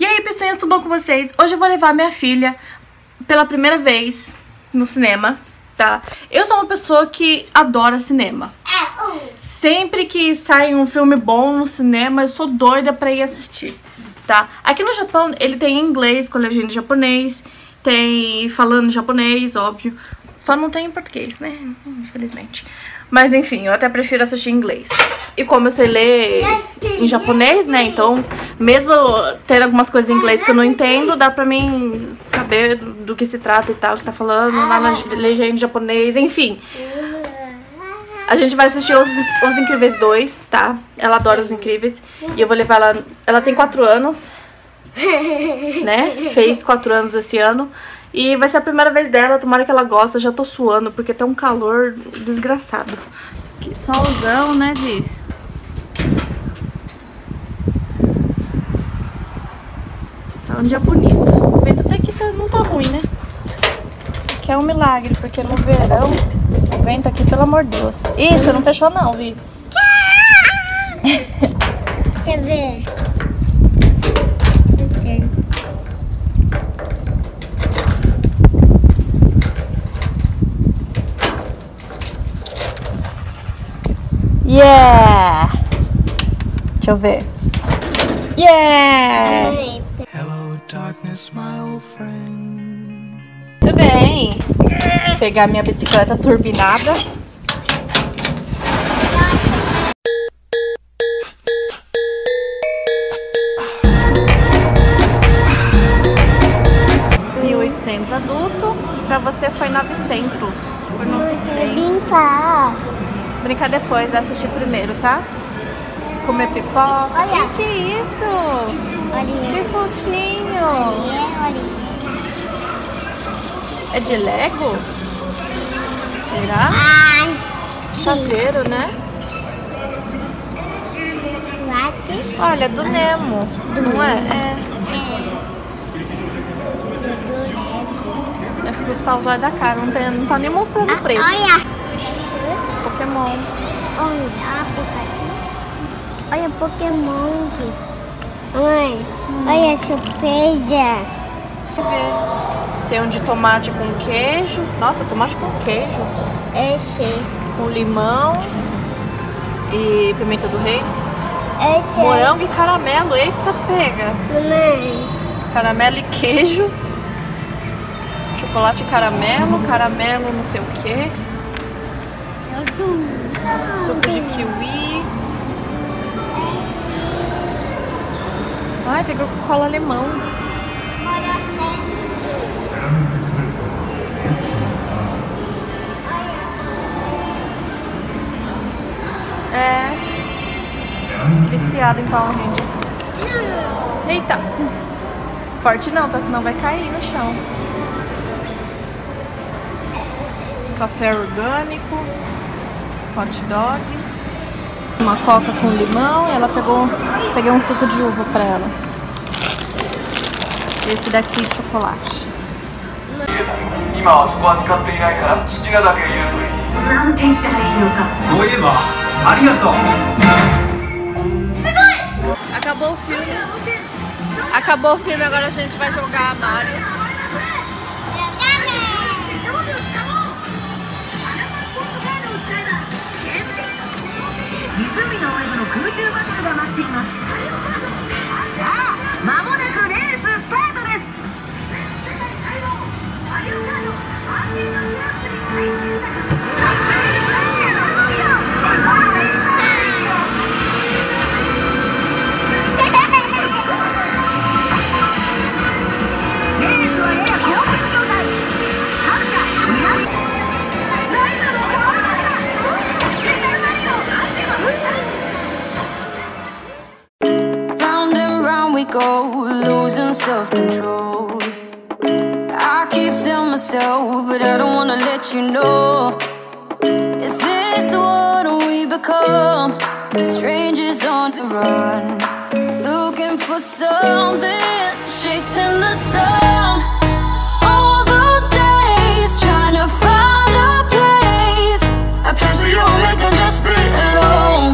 E aí, pessoas, tudo bom com vocês? Hoje eu vou levar minha filha pela primeira vez no cinema, tá? Eu sou uma pessoa que adora cinema. Sempre que sai um filme bom no cinema, eu sou doida pra ir assistir, tá? Aqui no Japão, ele tem inglês com legenda japonês, tem falando japonês, óbvio. Só não tem em português, né? Infelizmente. Mas enfim, eu até prefiro assistir em inglês. E como eu sei ler em japonês, né? Então, mesmo tendo algumas coisas em inglês que eu não entendo, dá pra mim saber do, que se trata e tal, que tá falando, lá na legenda em japonês, enfim. A gente vai assistir Os, Os Incríveis 2, tá? Ela adora Os Incríveis. E eu vou levar ela... Ela tem 4 anos, né? Fez 4 anos esse ano. E vai ser a primeira vez dela, tomara que ela goste. Já tô suando, porque tá um calor desgraçado. Que solzão, né, Di? Tá um dia bonito. O vento até que tá, não tá ruim, né? Que é um milagre, porque no verão o vento aqui, pelo amor de Deus. Isso, não fechou não, Vi. Eu ver. Yeah! Deixa eu ver. Yeah! Hello, darkness, my old friend. Tudo bem. Pegar minha bicicleta turbinada. R$1.800 adulto, pra você foi 900. Por 900. Brincar. Brincar depois, assistir primeiro, tá? Comer pipoca. Olha. Que que é isso? Olha. Que fofinho. Olha. É de Lego? Será? Ai, Chaveiro, né? Olha, do Nemo. Não é? É. Deve custar os olhos da cara. Não, tem, não tá nem mostrando o preço. Olha. Pokémon. Olha, Pikachu. Olha, Pokémon. Mãe, olha a surpresa. Tem um de tomate com queijo. Nossa, tomate com queijo. Esse. Com limão. E pimenta do rei. Esse Morango e caramelo. Eita, pega. é. Caramelo e queijo. Chocolate e caramelo. Caramelo não sei o que. Suco de kiwi. Ai, tem Coca-Cola limão. É. Viciado em Power Ranger. Eita. Forte não, tá? Senão vai cair no chão. Café orgânico Hot dog. Uma coca com limão e ela pegou. Peguei um suco de uva pra ela. Esse daqui de chocolate. 今はそこは使っていないから好きなだけ言うといいなんて言ったらいいのかそういえばありがとう Acabou o filme. Acabou o filme, agora a gente vai jogar a Mario. の空中バトルが待っています。Control. I keep telling myself, but I don't wanna let you know. Is this what we become? Strangers on the run, looking for something, chasing the sun. All those days trying to find a place, a place where you and me can just be alone,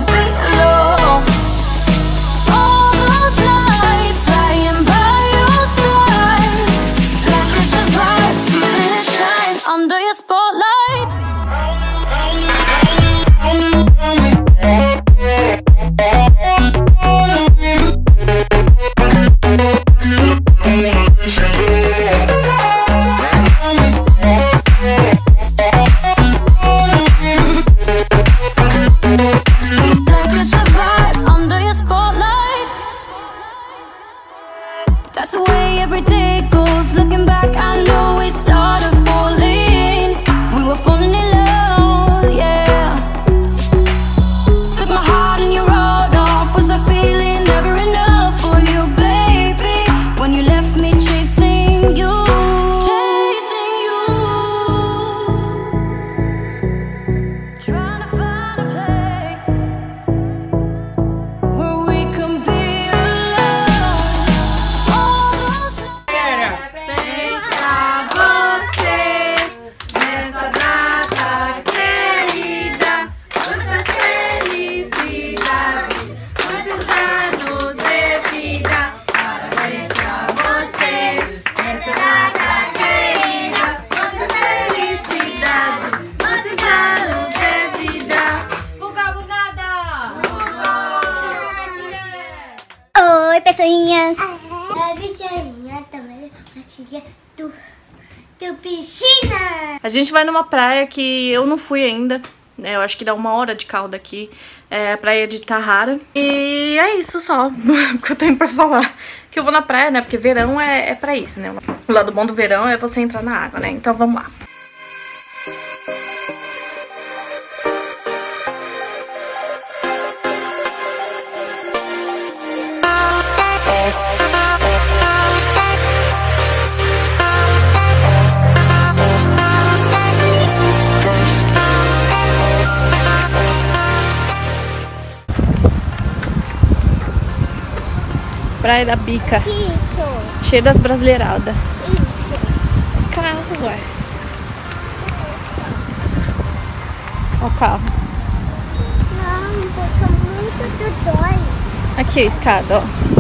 chasing Oi, pessoinhas. A bichaninha também partilha do, do piscina. A gente vai numa praia que eu não fui ainda, né? Eu acho que dá uma hora de carro daqui. É a praia de Tahara. E é isso só que eu tenho pra falar. Que eu vou na praia, né? Porque verão é, é pra isso, né? O lado bom do verão é você entrar na água, né? Então vamos lá. Praia da Bica, Isso, cheia das brasileiradas. isso. Carro, ué. Ó o carro. Não, porque muito dói. Aqui a escada, ó.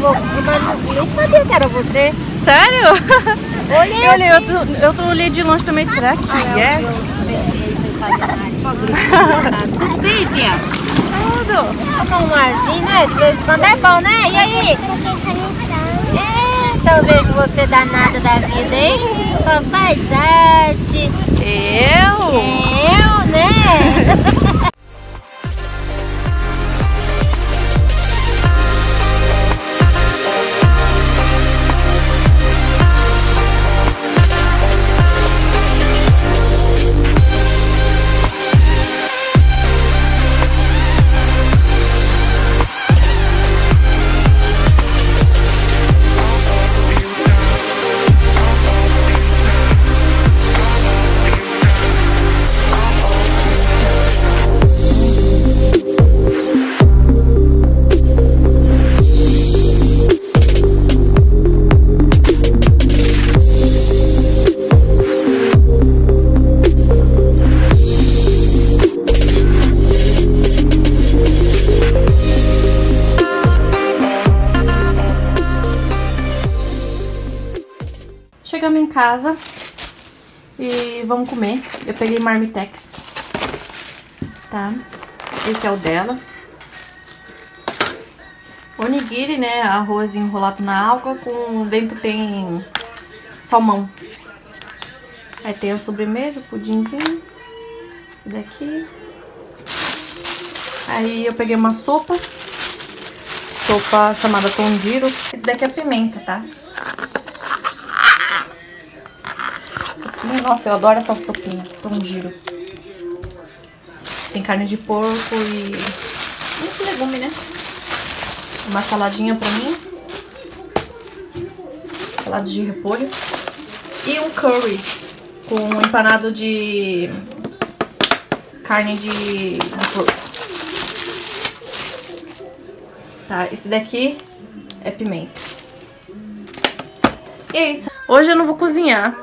É, eu vou, mas nem sabia que era você. Sério? Olhei Eu olhei, outro, eu tô olhei de longe também. Será que é? Tudo bem, Fia? Tudo. Tomar um arzinho, né? De vez em quando é bom, né? E aí? É, então vejo você danada da vida, hein? Só faz arte. Eu? Eu, né? Casa e vamos comer. Eu peguei marmitex, tá? Esse é o dela. Onigiri, né? Arroz enrolado na água, com dentro tem salmão. Aí tem a sobremesa, pudinzinho. Esse daqui. Aí eu peguei uma sopa. Sopa chamada tondiro. Esse daqui é pimenta, tá? Nossa, eu adoro essa sopinha. Tão giro. Tem carne de porco e... Muito legume, né? Uma saladinha pra mim. Salada de repolho. E um curry com um empanado de carne de, de porco. Tá, esse daqui é pimenta. E é isso. Hoje eu não vou cozinhar,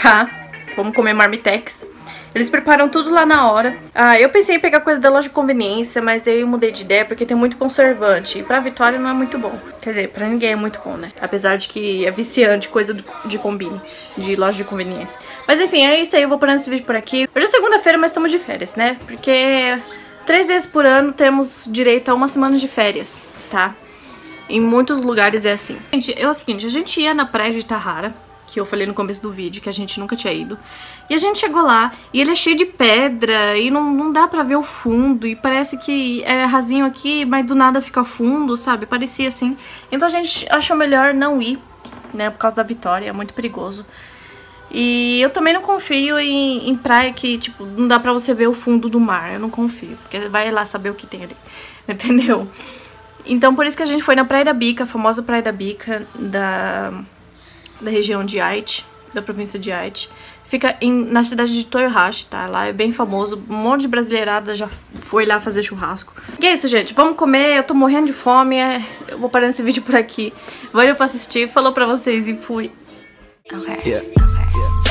tá? Vamos comer marmitex. Eles preparam tudo lá na hora. Ah, eu pensei em pegar coisa da loja de conveniência, mas aí eu mudei de ideia porque tem muito conservante. E pra Vitória não é muito bom. Quer dizer, pra ninguém é muito bom, né? Apesar de que é viciante coisa de combine, de loja de conveniência. Mas enfim, é isso aí. Eu vou parar esse vídeo por aqui. Hoje é segunda-feira, mas estamos de férias, né? Porque três vezes por ano temos direito a uma semana de férias, tá? Em muitos lugares é assim. Gente, é o seguinte, a gente ia na praia de Tahara, que eu falei no começo do vídeo, que a gente nunca tinha ido. E a gente chegou lá, e ele é cheio de pedra, e não, não dá pra ver o fundo, e parece que é rasinho aqui, mas do nada fica fundo, sabe? Parecia assim. Então a gente achou melhor não ir, né, por causa da Vitória, é muito perigoso. E eu também não confio em, em praia que, tipo, não dá pra você ver o fundo do mar, eu não confio, porque vai lá saber o que tem ali, entendeu? Então por isso que a gente foi na Praia da Bica, a famosa Praia da Bica da, da região de Aichi, da província de Aichi. Fica em, na cidade de Toyohashi, tá? Lá é bem famoso, um monte de brasileirada já foi lá fazer churrasco. E é isso, gente, vamos comer, eu tô morrendo de fome, é, eu vou parar esse vídeo por aqui. Valeu pra assistir, falou pra vocês e fui. Okay. Yeah.